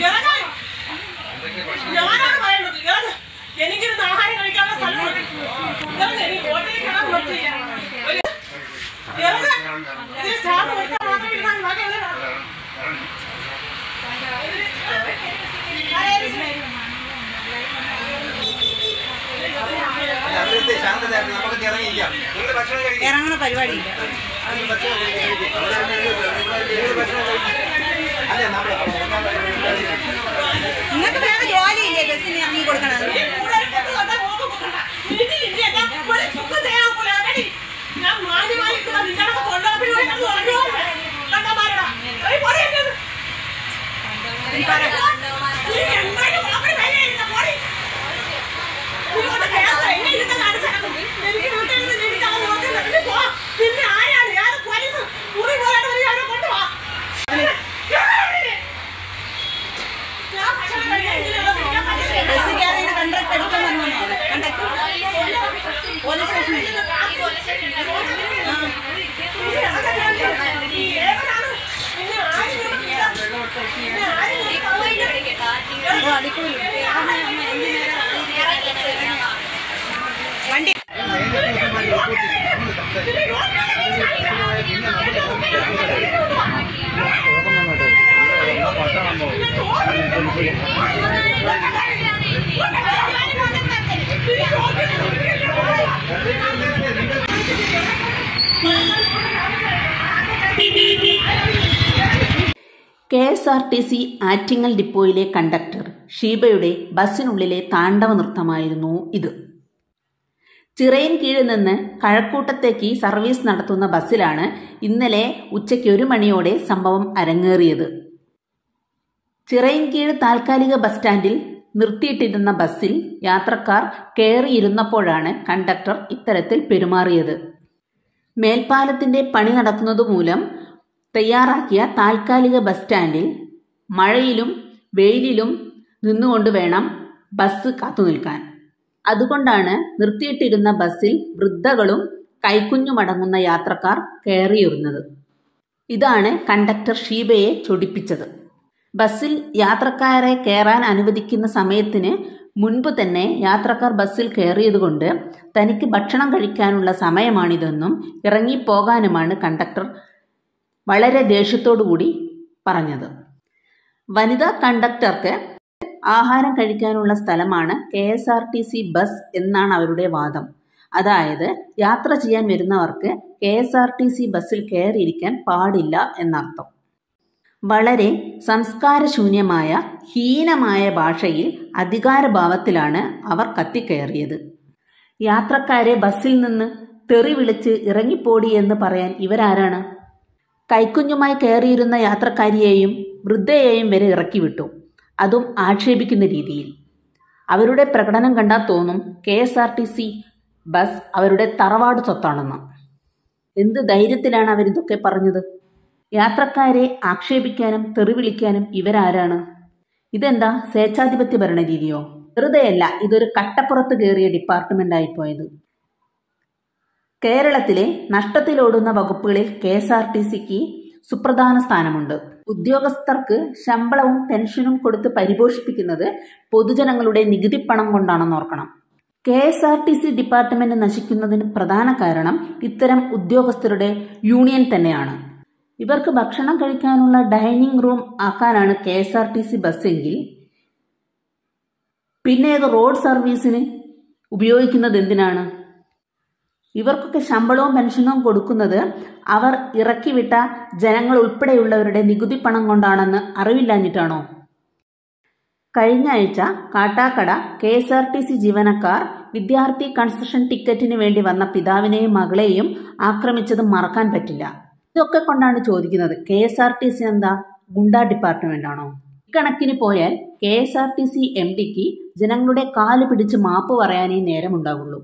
ഇറങ്ങാൻ. ഞാനാണ് പറയുന്നത്. എനിക്കിരുന്ന് ആഹാരം കഴിക്കാനുള്ള നിങ്ങൾ ഭക്ഷണം കഴിക്കാം ഇറങ്ങണ പരിപാടിയില്ല നിങ്ങൾ ഭക്ഷണം കഴിക്കാം നിങ്ങൾ ഭക്ഷണം കഴിക്കാം അല്ല അടിക്കൂലി വണ്ടി K S R T C Attingal ഡിപ്പോയിലെ conductor ഷീബയുടെ ബസ്സിനുള്ളിലെ താണ്ഡവ നൃത്തമായിരുന്നു ഇത്. ചിറയിൻ കീഴിൽ നിന്ന് കഴക്കൂട്ടത്തേക്ക് സർവീസ് നടത്തുന്ന ബസ്സിലാണ് ഇന്നലെ ഉച്ചയ്ക്ക് ഒരു മണിയോടെ സംഭവം അരങ്ങേറിയത്. ചിറയിൻ കീഴ് താൽക്കാലിക ബസ് സ്റ്റാൻഡിൽ നിർത്തിയിട്ടിരുന്ന ബസ്സിൽ യാത്രക്കാർ കയറിയിരുന്നപ്പോഴാണ് കണ്ടക്ടർ ഇത്തരത്തിൽ പെരുമാറിയത്. മേൽപ്പാലത്തിന്റെ പണി നടക്കുന്നതുമൂലം തയ്യാറാക്കിയ താൽക്കാലിക ബസ് സ്റ്റാൻഡിൽ മഴയിലും വെയിലിലും നിന്നുകൊണ്ട് വേണം ബസ് കാത്തു നിൽക്കാൻ. അതുകൊണ്ടാണ് നിർത്തിയിട്ടിരുന്ന ബസ്സിൽ വൃദ്ധകളും കൈക്കുഞ്ഞുമടങ്ങുന്ന യാത്രക്കാർ കയറിയിരുന്നത്. ഇതാണ് കണ്ടക്ടർ ഷീബയെ ചൊടിപ്പിച്ചത്. ബസ്സിൽ യാത്രക്കാരെ കയറാൻ അനുവദിക്കുന്ന സമയത്തിന് മുൻപ് തന്നെ യാത്രക്കാർ ബസ്സിൽ കയറിയതുകൊണ്ട് തനിക്ക് ഭക്ഷണം കഴിക്കാനുള്ള സമയമാണിതെന്നും ഇറങ്ങിപ്പോകാനുമാണ് കണ്ടക്ടർ വളരെ ദേഷ്യത്തോടുകൂടി പറഞ്ഞത്. വനിതാ കണ്ടക്ടർക്ക് ആഹാരം കഴിക്കാനുള്ള സ്ഥലമാണ് K S R T C bus എന്നാണ് അവരുടെ വാദം. അതായത് യാത്ര ചെയ്യാൻ വരുന്നവർക്ക് K S R T C ബസ്സിൽ കയറിയിരിക്കാൻ പാടില്ല എന്നർത്ഥം. വളരെ സംസ്കാരശൂന്യമായ ഹീനമായ ഭാഷയിൽ അധികാരഭാവത്തിലാണ് അവർ കത്തിക്കയറിയത്. യാത്രക്കാരെ ബസ്സിൽ നിന്ന് തെറി വിളിച്ച് ഇറങ്ങിപ്പോടി എന്ന് പറയാൻ ഇവരാരാണ്? കൈക്കുഞ്ഞുമായി കയറിയിരുന്ന യാത്രക്കാരിയെയും വൃദ്ധയെയും വരെ ഇറക്കി വിട്ടു അതും ആക്ഷേപിക്കുന്ന രീതിയിൽ. അവരുടെ പ്രകടനം കണ്ടാൽ തോന്നും K S R T C bus അവരുടെ തറവാട് സ്വത്താണെന്ന്. എന്ത് ധൈര്യത്തിലാണ് അവരിതൊക്കെ പറഞ്ഞത്? യാത്രക്കാരെ ആക്ഷേപിക്കാനും തെറിവിളിക്കാനും ഇവരാരാണ്? ഇതെന്താ സ്വേച്ഛാധിപത്യ ഭരണരീതിയോ? വെറുതെയല്ല ഇതൊരു കട്ടപ്പുറത്ത് കയറിയ ഡിപ്പാർട്ട്മെന്റായി പോയത്. കേരളത്തിലെ നഷ്ടത്തിലോടുന്ന വകുപ്പുകളിൽ കെ എസ് ആർ ടി സിക്ക് സുപ്രധാന സ്ഥാനമുണ്ട്. ഉദ്യോഗസ്ഥർക്ക് ശമ്പളവും പെൻഷനും കൊടുത്ത് പരിപോഷിപ്പിക്കുന്നത് പൊതുജനങ്ങളുടെ നികുതി പണം കൊണ്ടാണെന്ന് ഓർക്കണം. K S R T C department നശിക്കുന്നതിന് പ്രധാന കാരണം ഇത്തരം ഉദ്യോഗസ്ഥരുടെ യൂണിയൻ തന്നെയാണ്. ഇവർക്ക് ഭക്ഷണം കഴിക്കാനുള്ള dining room ആക്കാനാണ് K S R T C ബസ്സെങ്കിൽ പിന്നെ ഇത് റോഡ് സർവീസിന് ഉപയോഗിക്കുന്നത് എന്തിനാണ് ഇവർക്കൊക്കെ ശമ്പളവും പെൻഷനും കൊടുക്കുന്നത് അവർ ഇറക്കിവിട്ട ജനങ്ങൾ ഉൾപ്പെടെയുള്ളവരുടെ നികുതി പണം കൊണ്ടാണെന്ന് അറിവില്ലാഞ്ഞിട്ടാണോ? കഴിഞ്ഞ ആഴ്ച Kattakkada K S R T C ജീവനക്കാർ വിദ്യാർത്ഥി കൺസെഷൻ ടിക്കറ്റിന് വേണ്ടി വന്ന പിതാവിനെയും മകളെയും ആക്രമിച്ചത് മറക്കാൻ പറ്റില്ല. ഇതൊക്കെ കൊണ്ടാണ് ചോദിക്കുന്നത്. K S R T C എന്താ? ഗുണ്ട ഡിപ്പാർട്ട്മെന്റ് ആണോ ഇക്കണക്കിന് പോയാൽ K S R T C M ഡിക്ക് ജനങ്ങളുടെ കാൽ പിടിച്ച് മാപ്പ് പറയാനേ നേരമുണ്ടാവുള്ളൂ.